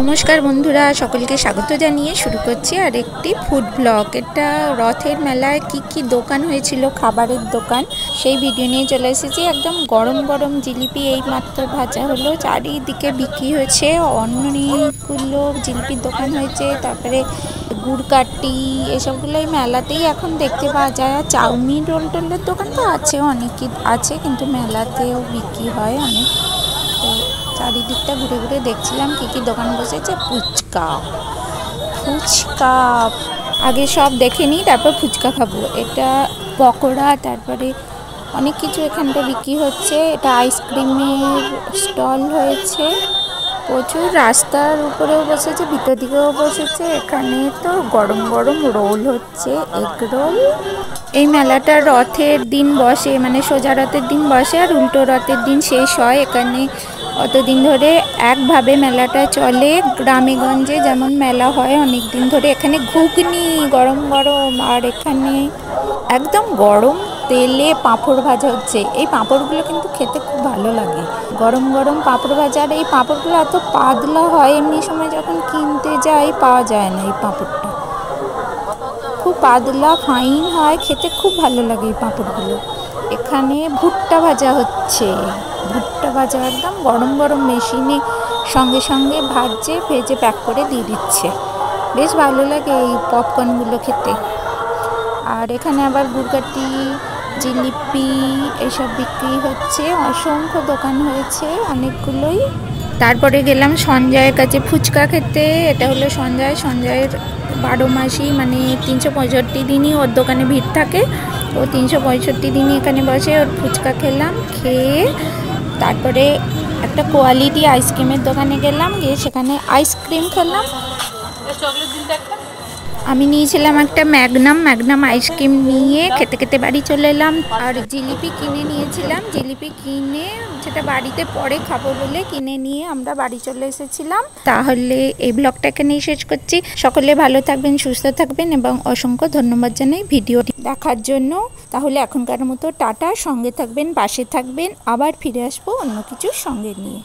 নমস্কার বন্ধুরা, সকলকে স্বাগত জানিয়ে শুরু করছি আর একটি ফুড ব্লগ এটা রথের মেলায় কি কি দোকান হয়েছিল, খাবারের দোকান, সেই ভিডিও নিয়ে চলে এসেছি। একদম গরম গরম জিলিপি এই মাত্র ভাজা হলো। চারিদিকে বিক্রি হয়েছে অনেকগুলো জিলিপির দোকান হয়েছে, তারপরে গুড়কাটি এসবগুলো এই মেলাতেই এখন দেখতে পাওয়া যায়। আর চাউমিন, রোল টোলের দোকান তো আছে, অনেকই আছে, কিন্তু মেলাতেও বিক্রি হয় অনেক। চারিদিকটা ঘুরে ঘুরে দেখছিলাম কি কি দোকান বসেছে, ফুচকা। ফুচকা। আগে সব দেখে নিই, তারপর ফুচকা খাব। এটা পকোড়া, তারপরে অনেক কিছু এখানটা বিক্রি হচ্ছে। এটা আইসক্রিমের স্টল হয়েছে। প্রচুর রাস্তার উপরেও বসেছে, ভিতর দিকেও বসেছে। এখানে তো গরম গরম রোল হচ্ছে, এগ রোল। এই মেলাটা রথের দিন বসে মানে সোজা রথের দিন বসে আর উল্টো রথের দিন শেষ হয়। এখানে অতদিন ধরে একভাবে মেলাটা চলে গ্রামে গঞ্জে যেমন মেলা হয় অনেক দিন ধরে। এখানে ঘুগনি গরম গরম আর এখানে একদম গরম তেলে পাঁপড় ভাজা হচ্ছে। এই পাঁপড়গুলো কিন্তু খেতে খুব ভালো লাগে। গরম গরম পাঁপড় ভাজা আর এই পাঁপড়গুলো এত পাতলা হয়, এমনি সময় যখন কিনতে যাই পাওয়া যায় না এই পাঁপড়টা। খুব পাতলা ফাইন হয়, খেতে খুব ভালো লাগে এই পাঁপড়গুলো। এখানে ভুট্টা ভাজা হচ্ছে। ভুট্টা ভাজা একদম গরম গরম মেশিনে সঙ্গে সঙ্গে ভাজছে, ভেজে প্যাক করে দিয়ে দিচ্ছে। বেশ ভালো লাগে এই পপকর্নগুলো খেতে। আর এখানে আবার গুড়কাটি জিলিপি, এসব বিক্রি হচ্ছে। অসংখ্য দোকান হয়েছে, অনেকগুলোই তারপরে গেলাম সঞ্জয়ের কাছে ফুচকা খেতে। এটা হলো সঞ্জয়। সঞ্জয়ের বারো মাসই মানে তিনশো পঁয়ষট্টি দিনই ওর দোকানে ভিড় থাকে। ও তিনশো পঁয়ষট্টি দিনই এখানে বসে ওর ফুচকা খেলাম, খেয়ে তারপরে একটা কোয়ালিটি আইসক্রিমের দোকানে গেলাম, গিয়ে সেখানে আইসক্রিম খেলাম। আমি নিয়েছিলাম একটা ম্যাগনাম ম্যাগনাম আইসক্রিম নিয়ে খেতে খেতে বাড়ি চলে এলাম। আর জিলিপি কিনে নিয়েছিলাম। জিলিপি কিনে সেটা বাড়িতে পরে খাব বলে কিনে নিয়ে আমরা বাড়ি চলে এসেছিলাম। তাহলে এই ব্লগটা এখানেই শেষ করছি। সকলে ভালো থাকবেন, সুস্থ থাকবেন এবং অসংখ্য ধন্যবাদ জানাই ভিডিওটি দেখার জন্য। তাহলে এখনকার মতো টাটা, সঙ্গে থাকবেন, পাশে থাকবেন। আবার ফিরে আসব অন্য কিছুর সঙ্গে নিয়ে।